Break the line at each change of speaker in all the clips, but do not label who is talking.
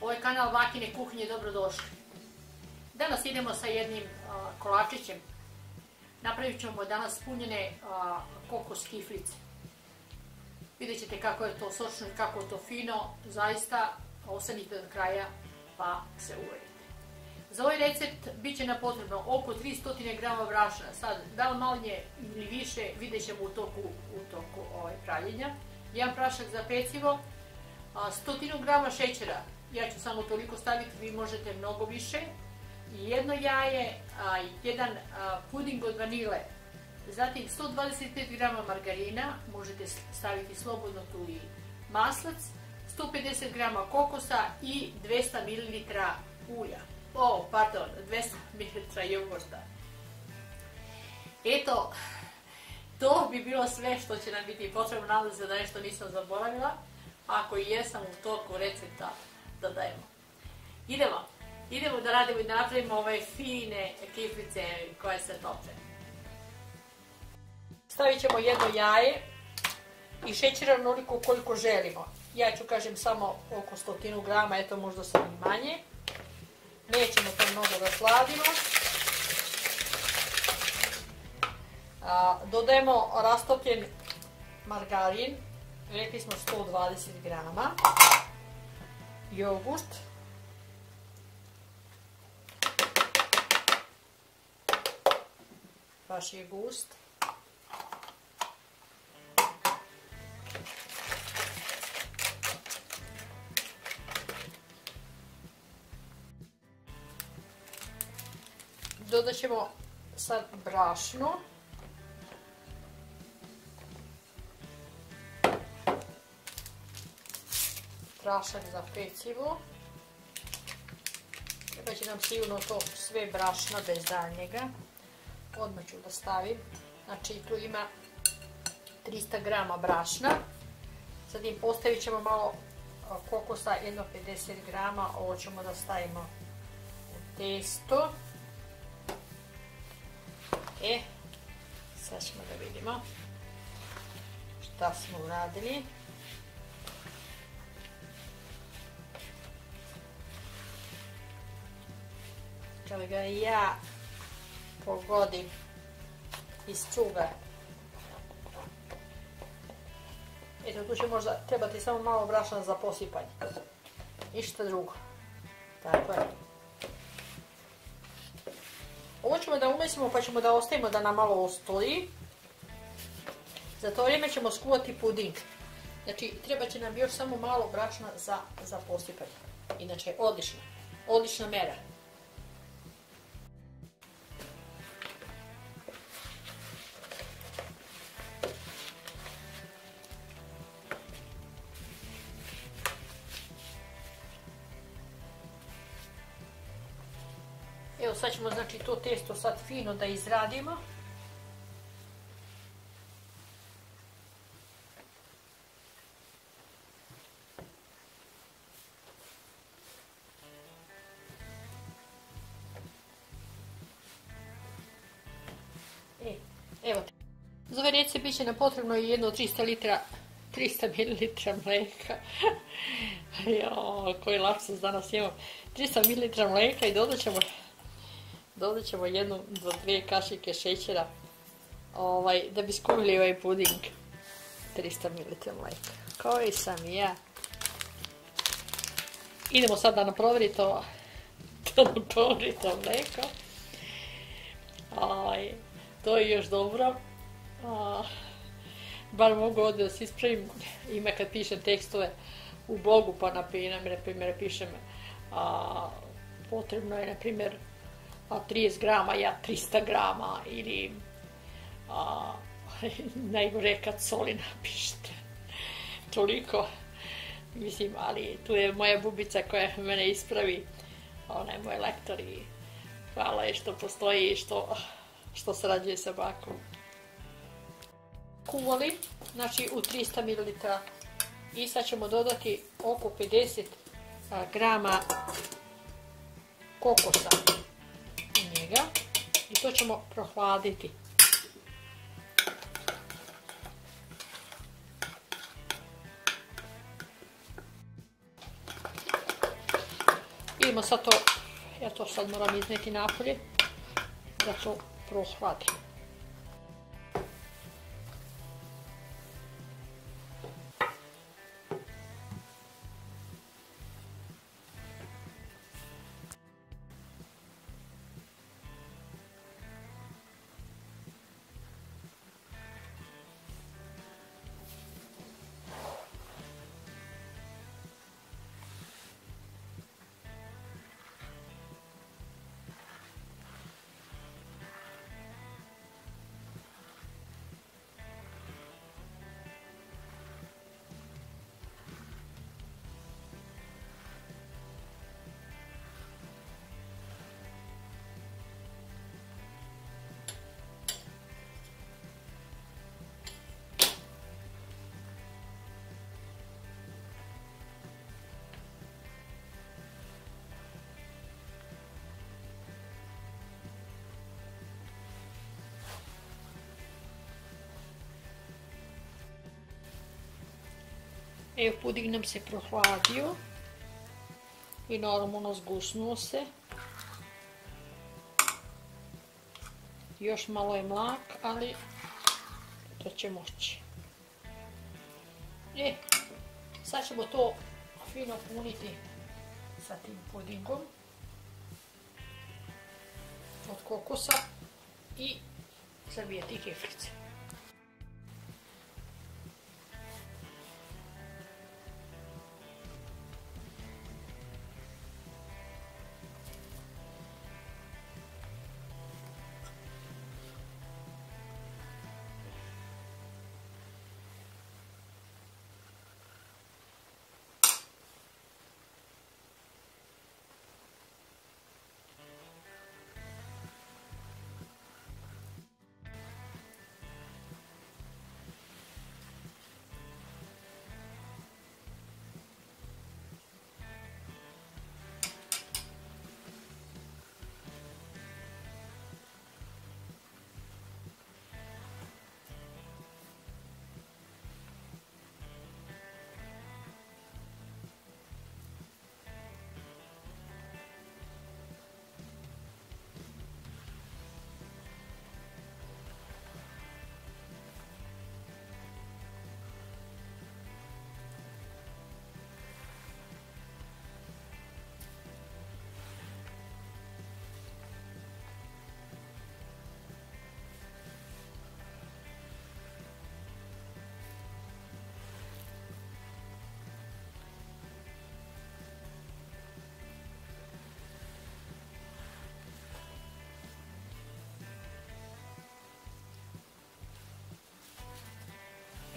Ovaj kanal Vakine kuhinje dobrodošli. Danas idemo sa jednim kolačićem. Napravit ćemo danas punjene kokos kiflice. Vidjet ćete kako je to sočno i kako je to fino. Zaista ostanite do kraja pa se uverite. Za ovaj recept bit će nam potrebno oko 300 g brašna. Sad, da li manje ili više, vidjet ćemo u toku, u toku ovaj, pravljenja. Jedan prašak za pecivo, stotinu grama šećera, ja ću samo toliko staviti, vi možete mnogo više, jedno jaje, jedan puding od vanile, zatim 125 grama margarina, možete staviti slobodno tu i maslac, 150 grama kokosa i 200 ml ulja. O, pardon, 200 ml jogurta. Eto, to bi bilo sve što će nam biti potrebno. Nadam se da nešto nisam zaboravila. Ako i jesam u toku recepta, dodajemo. Idemo. Idemo da radimo i da napravimo ove fine kiflice koje se toče. Stavit ćemo jedno jaje i šećera onoliko koliko želimo. Ja ću kažem samo oko stotinu grama, eto možda sam i manje. Nećemo to mnogo da sladimo. Dodajemo rastopljen margarin, rekli smo 120 grama, jogurt, baš je gust, dodat ćemo sad brašno. Prašak za pecivo. Treba će nam sigurno to sve brašna bez daljnjega. Odmah ću da stavim. Znači tu ima 300 grama brašna. Sad im postavit ćemo malo kokosa, jedno 50 grama. Ovo ćemo da stavimo u testo. E, sad ćemo da vidimo šta smo uradili. Kada ga ja pogodim iz čuga. Eto, tu će možda trebati samo malo brašna za posipanje. Ništa drugo. Tako je. Ovo ćemo da umesimo pa ćemo da ostavimo da nam malo ostoji. Za to vrijeme ćemo skuvati puding. Znači, treba će nam još samo malo brašna za, za posipanje. Inače, odlično. Odlična mera. Evo sad ćemo znači to testo sad fino da izradimo. E, evo. Za ove recept bit će nam potrebno jedno 300 litra 300 ml mleka. jo, koji lapsus danas imam. 300 ml mleka i dodat ćemo Dodat ćemo jednu do dvije kašike šećera ovaj, da bi skuvili ovaj puding. 300 ml mlijeka. Koji sam ja. Idemo sad da nam to, da nam provjeri to mlijeko. Ovaj, to je još dobro. bar mogu ovdje da se ispravim. Ima kad pišem tekstove u blogu pa na primjer pišem potrebno je na primjer a 30 grama, ja 300 grama ili a, najgore kad soli napišete. Toliko. Mislim, ali tu je moja bubica koja mene ispravi. Ona je moj lektor i hvala je što postoji i što, što srađuje sa bakom. Kuvali, znači u 300 ml i sad ćemo dodati oko 50 grama kokosa i to ćemo prohladiti. Idemo sad to, ja to sad moram izneti napolje, da to prohladi. Evo puding nam se prohladio i normalno zgusnuo se. Još malo je mlak, ali to će moći. E, sad ćemo to fino puniti sa tim pudingom od kokosa i zabijati keflice.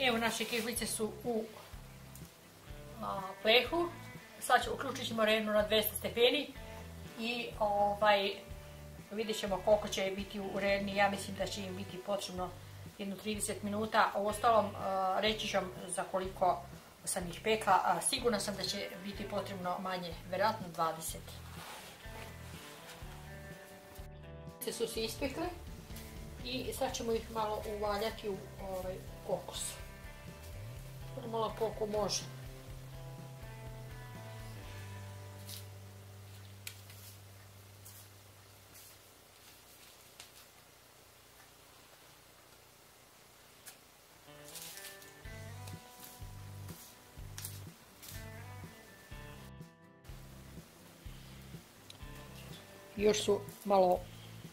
Evo naše kiflice su u plehu. Sad ću, uključit ćemo na 200 stepeni i ovaj, vidjet ćemo koliko će biti u redni. Ja mislim da će im biti potrebno jedno 30 minuta. U ostalom reći ću vam za koliko sam ih pekla. Sigurna sam da će biti potrebno manje, vjerojatno 20. su se ispekle i sad ćemo ih malo uvaljati u ovaj kokos malo koliko može. Još su malo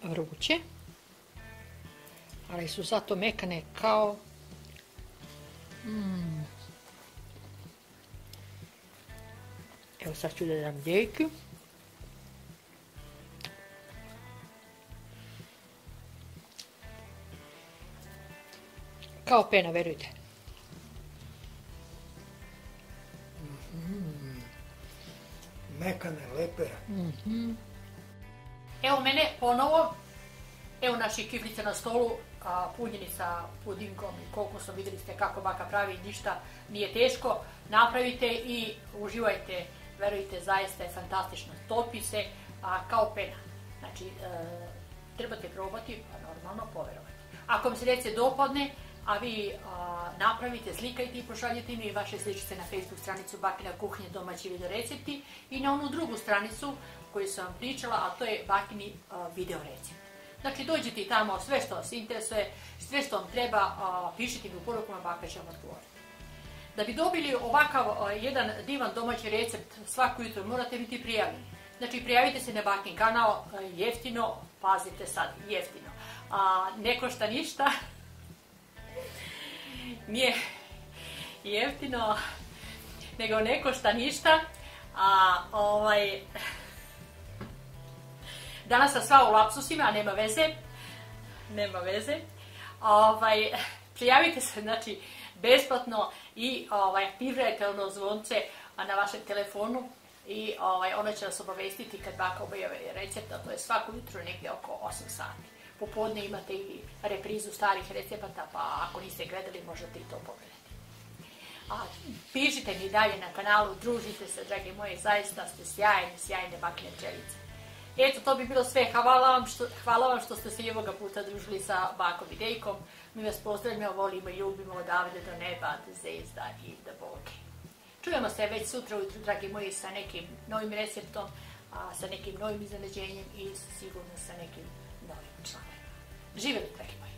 vruće, ali su zato mekane kao mm. Evo sad ću da dam djejku. Kao pena, verujte.
Mm Mekane, lepe.
Mm Evo mene ponovo, evo naši kiflice na stolu, a, punjeni sa pudingom i kokosom, vidjeli ste kako baka pravi, ništa nije teško. Napravite i uživajte verujte, zaista je fantastično. Topi se a, kao pena. Znači, e, trebate probati, pa normalno poverovati. Ako vam se djece dopadne, a vi napravite, slikajte i pošaljite mi vaše sličice na Facebook stranicu Bakina kuhnje domaći video recepti i na onu drugu stranicu koju sam vam pričala, a to je Bakini a, video recept. Znači dođite tamo sve što vas interesuje, sve što vam treba, a, pišite mi u porukama, baka će vam odgovoriti. Da bi dobili ovakav a, jedan divan domaći recept svaku jutro morate biti prijavljeni. Znači prijavite se na Bakin kanal a, jeftino, pazite sad, jeftino. A, ne košta ništa, nije jeftino, nego ne košta ništa, a ovaj, danas sam sva u lapsusima, a nema veze, nema veze, ovaj, prijavite se, znači, besplatno i ovaj, ono zvonce na vašem telefonu i ovaj, ono će vas obavestiti kad baka objavi recept, a to je svako jutro negdje oko 8 sati popodne imate i reprizu starih recepata, pa ako niste gledali možete i to pogledati. A, pišite mi dalje na kanalu, družite se, dragi moji, zaista ste sjajne, sjajne bakne pčelice. Eto, to bi bilo sve. Hvala vam što, hvala vam što ste se i ovoga puta družili sa bakom i dejkom. Mi vas pozdravljamo, volimo i ljubimo odavde do neba, do zvezda i do Boge. Čujemo se već sutra ujutru, dragi moji, sa nekim novim receptom, a, sa nekim novim iznenađenjem i sigurno sa nekim novim članovima. Živjeli, dragi moji!